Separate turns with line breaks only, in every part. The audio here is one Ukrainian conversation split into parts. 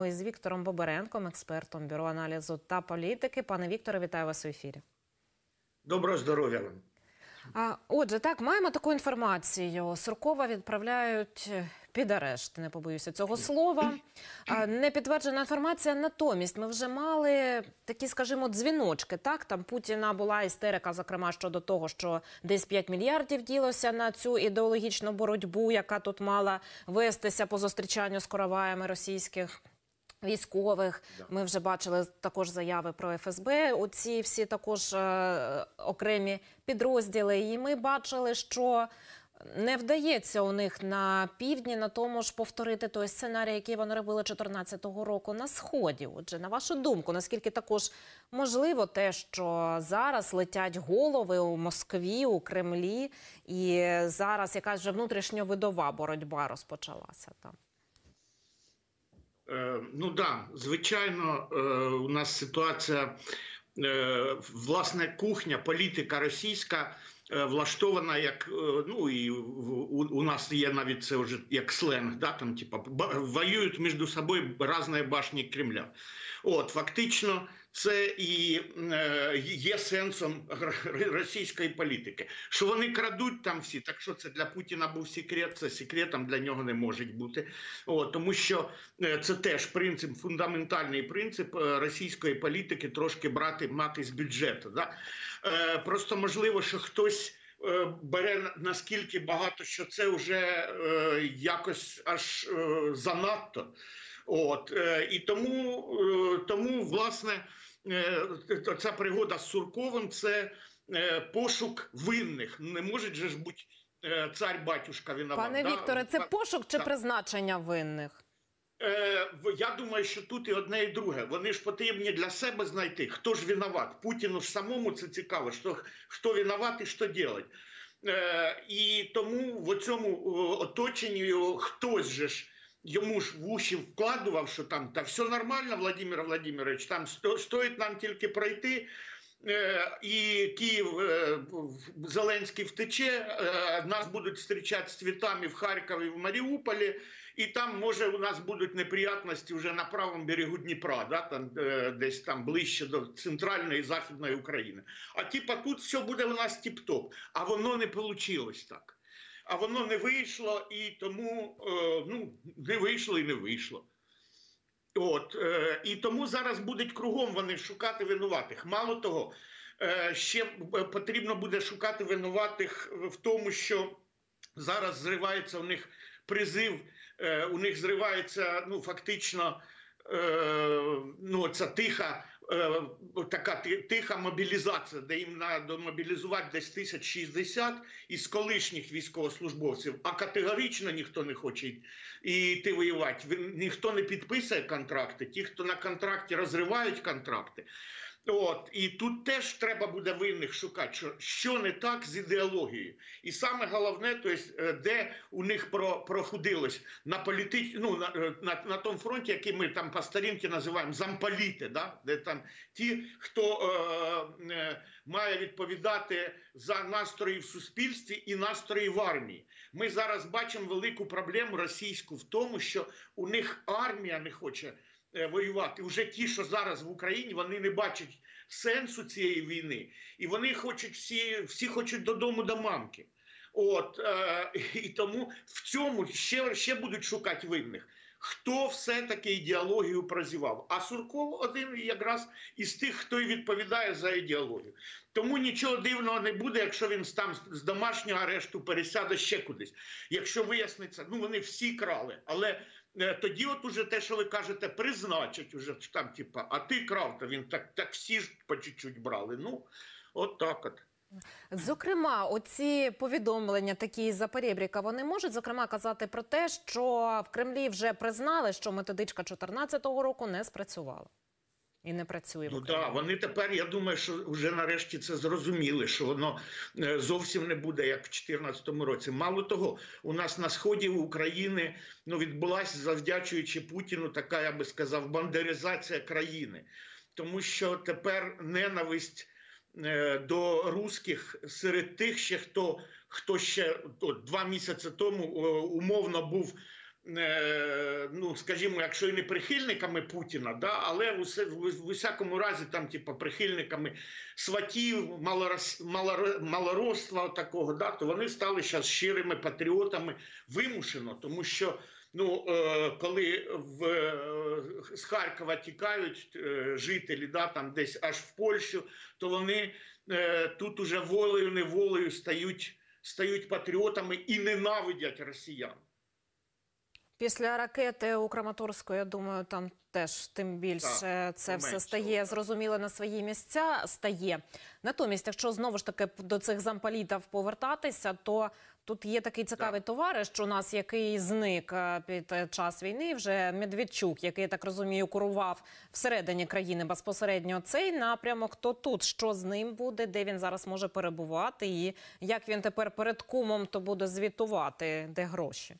з Віктором Боберенком, експертом бюро аналізу та політики. Пане Вікторе, вітаю вас у ефірі.
Доброго здоров'я вам.
Отже, так маємо таку інформацію. Суркова відправляють під арешт. Не побоюся цього слова. Не підтверджена інформація. Натомість ми вже мали такі, скажімо, дзвіночки. Так там Путіна була істерика, зокрема щодо того, що десь 5 мільярдів ділося на цю ідеологічну боротьбу, яка тут мала вестися по зустрічанню з короваями російських. Військових ми вже бачили також заяви про ФСБ. Оці всі також е, окремі підрозділи. І ми бачили, що не вдається у них на півдні на тому ж повторити той сценарій, який вони робили 2014 року на сході. Отже, на вашу думку, наскільки також можливо те, що зараз летять голови у Москві, у Кремлі, і зараз якась вже внутрішньовидова боротьба розпочалася там.
Е, ну да, звичайно, е, у нас ситуація е, власне кухня, політика російська влаштована як ну і у, нас є навіть це вже як сленг, да там типа воюють між собою різні башні Кремля. От фактично, це і е, є сенсом російської політики. Що вони крадуть там всі, так що це для Путіна був секрет, це секретом для нього не може бути. От, тому що е, це теж принцип, фундаментальний принцип е, російської політики трошки брати мати з бюджету. Да? Просто можливо, що хтось. Бере наскільки багато, що це вже е, якось аж е, занадто. От е, і тому, е, тому власне ця пригода з Сурковим це пошук винних. Не може же ж бути цар батюшка виноват.
Пане да? Вікторе, це пошук чи да. призначення винних?
Я думаю, що тут і одне, і друге. Вони ж потрібні для себе знайти, хто ж виноват. Путіну ж самому це цікаво, що хто виноват і що робити. І тому в цьому оточенні хтось же ж йому ж в уші вкладував, що там та все нормально, Владимир Владимирович, там сто, стоїть нам тільки пройти. І Київ е, Зеленський втече, е, нас будуть зустрічати з цвітами в Харкові, в Маріуполі, і там може у нас будуть неприятності вже на правому берегу Дніпра, да, там, десь там ближче до центральної і західної України. А типа тут все буде у нас тіп-топ. А воно не вийшло так а воно не вийшло і тому е, ну, не вийшло і не вийшло. От, е, І тому зараз будуть кругом вони шукати винуватих. Мало того, е, ще потрібно буде шукати винуватих в тому, що зараз зривається у них призив, у них зривається ну, фактично ну, ця тиха Е, така тиха мобілізація, де їм треба мобілізувати десь 1060 із колишніх військовослужбовців, а категорично ніхто не хоче йти воювати. Ніхто не підписує контракти. Ті, хто на контракті розривають контракти, От і тут теж треба буде винних шукати, що що не так з ідеологією, і саме головне, то є, е, де у них про, проходилось на політич... ну, на, е, на на, тому фронті, який ми там по старінки називаємо замполіти, да? де там ті, хто е, е, має відповідати за настрої в суспільстві і настрої в армії. Ми зараз бачимо велику проблему російську в тому, що у них армія не хоче. Е, воювати. Уже ті, що зараз в Україні, вони не бачать сенсу цієї війни, і вони хочуть всі, всі хочуть додому до мамки. От е, і тому в цьому ще ще будуть шукати винних. Хто все-таки ідеологію прозівав? А Сурков один якраз із тих, хто і відповідає за ідеологію. Тому нічого дивного не буде, якщо він там з домашнього арешту пересяде ще кудись. Якщо виясниться, ну вони всі крали, але Е, тоді, от уже те, що ви кажете, призначать уже там, типа, а ти крав, то він так так всі ж по чуть-чуть брали. Ну, от так от.
Зокрема, оці повідомлення, такі за Перебріка, вони можуть зокрема казати про те, що в Кремлі вже признали, що методичка 2014 року не спрацювала і не працює.
Ну так, вони тепер. Я думаю, що вже нарешті це зрозуміли, що воно е, зовсім не буде як в 2014 році. Мало того, у нас на сході України ну відбулася завдячуючи Путіну, така я би сказав, бандеризація країни, тому що тепер ненависть. Е, до русських серед тих, ще хто хто ще от, два місяці тому умовно був е, ну скажімо, якщо і не прихильниками Путіна, да, але в, в, в усякому разі там, типу, прихильниками сватів, малорос, малоро- малоросства такого, да, то вони стали зараз щирими патріотами вимушено, тому що. Ну, е, коли в, е, з Харкова тікають е, жителі, да, там десь аж в Польщу, то вони тут уже волею неволею стають, стають патріотами і ненавидять росіян.
Після ракети у Краматорську, я думаю, там теж тим більше це все стає
так.
зрозуміло на свої місця. Стає натомість, якщо знову ж таки до цих замполітів повертатися, то тут є такий цікавий товариш у нас, який зник е, під е, час війни. Вже Медведчук, який я так розумію, курував всередині країни безпосередньо цей напрямок. То тут що з ним буде, де він зараз може перебувати, і як він тепер перед кумом то буде звітувати, де гроші.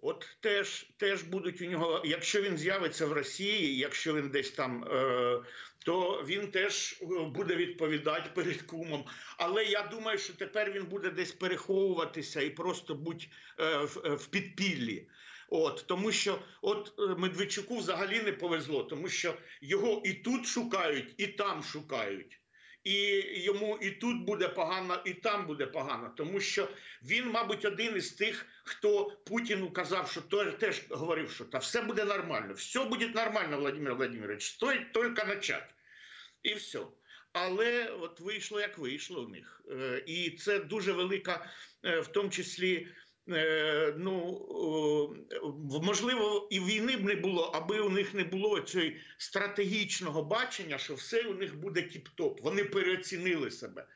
От теж, теж будуть у нього, якщо він з'явиться в Росії, якщо він десь там, е, то він теж е, буде відповідати перед кумом. Але я думаю, що тепер він буде десь переховуватися і просто бути е, в, е, в підпіллі. От тому, що от е, Медведчуку взагалі не повезло, тому що його і тут шукають, і там шукають. І йому і тут буде погано, і там буде погано, тому що він, мабуть, один із тих, хто Путіну казав, що той теж говорив, що та все буде нормально, все буде нормально, Владимир Владимирович, стоїть тільки почати. І все. Але от вийшло, як вийшло у них. Е, І це дуже велика, е, в тому числі. Е, Ну можливо, і війни б не було, аби у них не було цього стратегічного бачення, що все у них буде тіп-топ. Вони переоцінили себе.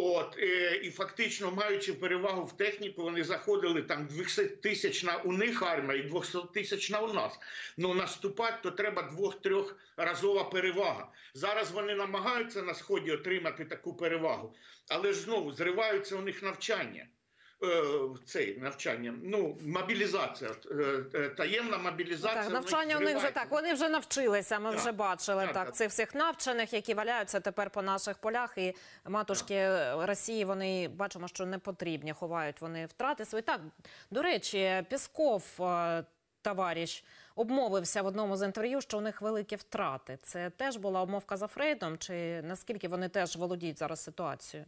От е, і фактично, маючи перевагу в техніку, вони заходили там 200 тисячна у них армія і 200 тисячна у нас. Ну наступати то треба двох-трьох разова перевага. Зараз вони намагаються на сході отримати таку перевагу, але ж знову зриваються у них навчання. Е, цей навчання, ну мобілізація, е, е, таємна мобілізація.
Так, навчання у них вже так. Вони вже навчилися. Ми
Так,
вже бачили так,
так, так.
цих всіх навчених, які валяються тепер по наших полях. І матушки Росії вони бачимо, що не потрібні. Ховають вони втрати свої. Так до речі, Пісков. Товариш обмовився в одному з інтерв'ю, що у них великі втрати. Це теж була обмовка за Фрейдом, чи наскільки вони теж володіють зараз ситуацією?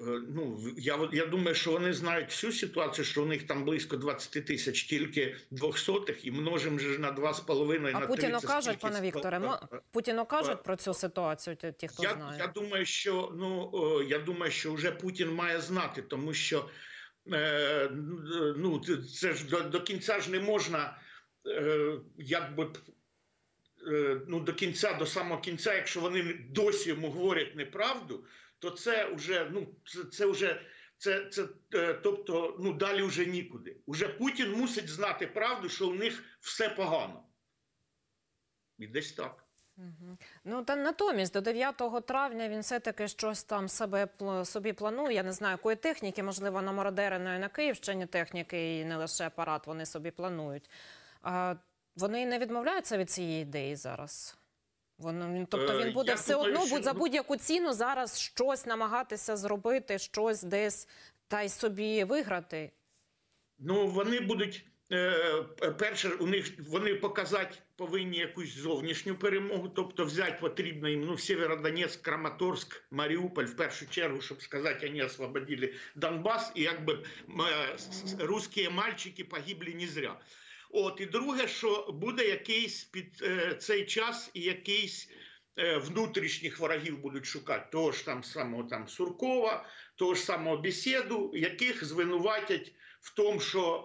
Е, Ну, я, я думаю, що вони знають всю ситуацію, що у них там близько 20 тисяч тільки двохсотих і множимо же на 2,5
А
на
Путіну
30,
кажуть, пане Вікторе,
Е,
Путіну
е,
кажуть про цю ситуацію, ті, хто
я,
знає.
я думаю, що ну я думаю, що вже Путін має знати, тому що е, ну це- ж до, до кінця ж не можна, е, якби ну до кінця, до самого кінця, якщо вони досі йому говорять неправду, то це вже ну це, це вже. Це, це е, тобто, ну далі вже нікуди. Уже Путін мусить знати правду, що у них все погано. І десь так.
Ну та натомість до 9 травня він все-таки щось там себе собі планує. Я не знаю, якої техніки, можливо, на Мародериної на Київщині техніки і не лише апарат вони собі планують. А вони не відмовляються від цієї ідеї зараз. Воно він, тобто
Е,
він буде
я
все
думаю,
одно
що,
будь за будь-яку ціну зараз щось намагатися зробити, щось десь та й собі виграти.
Ну, вони будуть е, перше, у них вони показати повинні якусь зовнішню перемогу, тобто взяти потрібно їм ну, Сєвєродонецьк, Краматорськ, Маріуполь в першу чергу, щоб сказати, вони освободили Донбас, і якби е, русські мальчики погибли не зря. От і друге, що буде якийсь під е, цей час і якийсь. е, Внутрішніх ворогів будуть шукати того ж там самого там Суркова, того ж самого бесіду, яких звинуватять в тому, що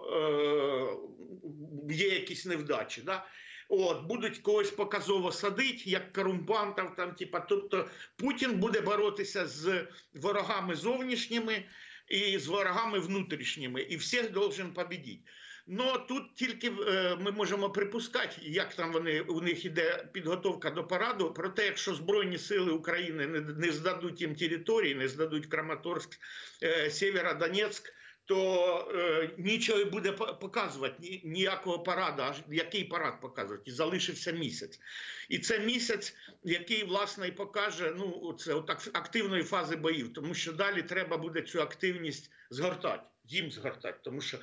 е, є якісь невдачі. Да? От, будуть когось показово садити, як корумпантів. Там, типа, тобто Путін буде боротися з ворогами зовнішніми і з ворогами внутрішніми, і всіх должен победити. Ну тут тільки е, ми можемо припускати, як там вони у них іде підготовка до параду. Проте, якщо Збройні сили України не, не здадуть їм території, не здадуть Краматорськ, е, Сєвєродонецьк, то е, нічого буде показувати, ні, ніякого параду. Аж який парад показувати? І залишився місяць. І це місяць, який власне і покаже ну це отак активної фази боїв, тому що далі треба буде цю активність згортати. Їм згортати, тому що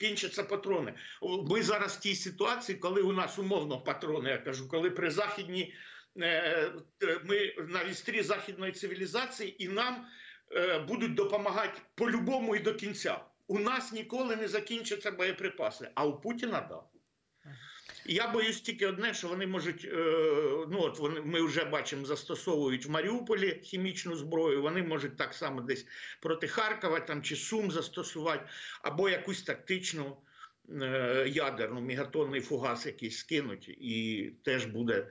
кінчаться патрони. Ми зараз в тій ситуації, коли у нас умовно патрони, я кажу, коли при західній е, е, ми на вістрі західної цивілізації, і нам е, будуть допомагати по-любому і до кінця. У нас ніколи не закінчаться боєприпаси, а у Путіна да. Я боюсь тільки одне, що вони можуть, е, ну от вони ми вже бачимо, застосовують в Маріуполі хімічну зброю. Вони можуть так само десь проти Харкова там чи Сум застосувати, або якусь тактичну е, ядерну мегатонний фугас якийсь скинуть, і теж буде.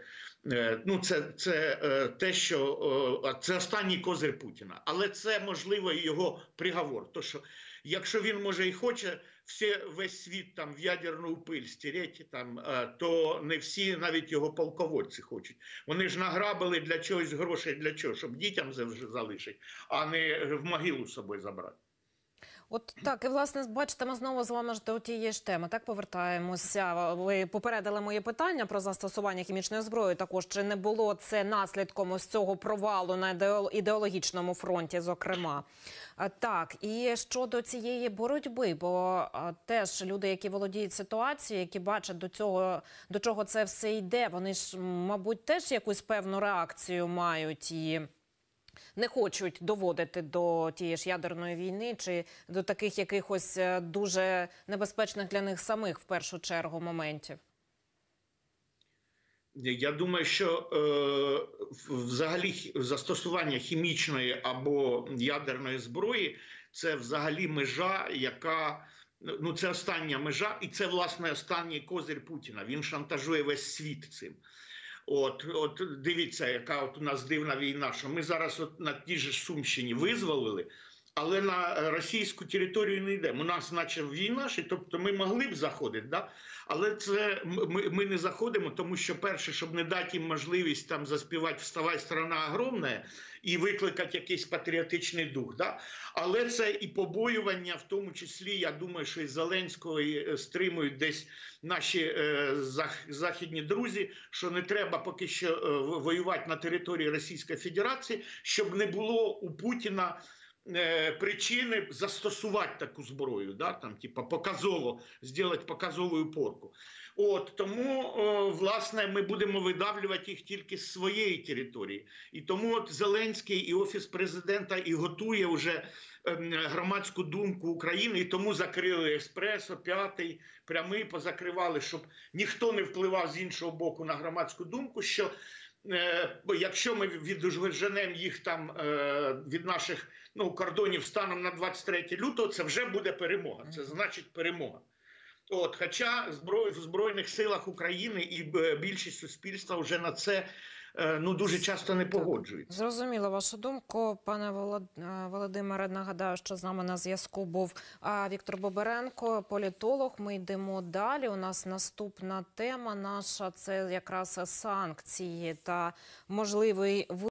е, Ну, це, це те, що це останній козир Путіна, але це можливо його приговор. То що якщо він може і хоче всі, весь світ там в ядерну пиль стереть, там, е, то не всі навіть його полководці хочуть. Вони ж награбили для чогось грошей, для чого? Щоб дітям за- залишити, а не в могилу собою забрати.
От так, і власне, бачите, ми знову з вами ж до тієї ж теми. Так повертаємося. Ви попередили моє питання про застосування хімічної зброї. Також чи не було це наслідком ось цього провалу на ідеол- ідеологічному фронті, зокрема. Так, і щодо цієї боротьби, бо теж люди, які володіють ситуацією, які бачать до цього до чого це все йде, вони ж, мабуть, теж якусь певну реакцію мають і не хочуть доводити до тієї ж ядерної війни чи до таких якихось е, дуже небезпечних для них самих в першу чергу моментів.
Я думаю, що е, взагалі застосування хімічної або ядерної зброї це взагалі межа, яка ну це остання межа, і це власне останній козир Путіна. Він шантажує весь світ цим. От, от дивіться, яка от у нас дивна війна, що ми зараз от на тій же Сумщині визволили, але на російську територію не йдемо. У нас, наче війна, ще, тобто ми могли б заходити, да? але це ми, ми не заходимо, тому що перше, щоб не дати їм можливість там заспівати «Вставай, страна огромна» і викликати якийсь патріотичний дух. Да? Але це і побоювання, в тому числі, я думаю, що і Зеленського і, е, стримують десь наші е, зах, західні друзі, що не треба поки що е, воювати на території Російської Федерації, щоб не було у Путіна е, причини застосувати таку зброю, да, там, типа, показово, зробити показову порку. От, тому, о, власне, ми будемо видавлювати їх тільки з своєї території. І тому от Зеленський і Офіс президента і готує вже ем, громадську думку України, і тому закрили Еспресо, п'ятий, прямий позакривали, щоб ніхто не впливав з іншого боку на громадську думку, що е, якщо ми відженемо їх там е, від наших ну, кордонів станом на 23 лютого, це вже буде перемога. Це значить перемога. От, хоча зброй, в Збройних силах України і е, більшість суспільства вже на це е, ну, дуже часто не погоджуються.
Зрозуміло вашу думку, пане е, Володимире. Нагадаю, що з нами на зв'язку був Віктор Боберенко, політолог. Ми йдемо далі. У нас наступна тема наша це якраз санкції та можливий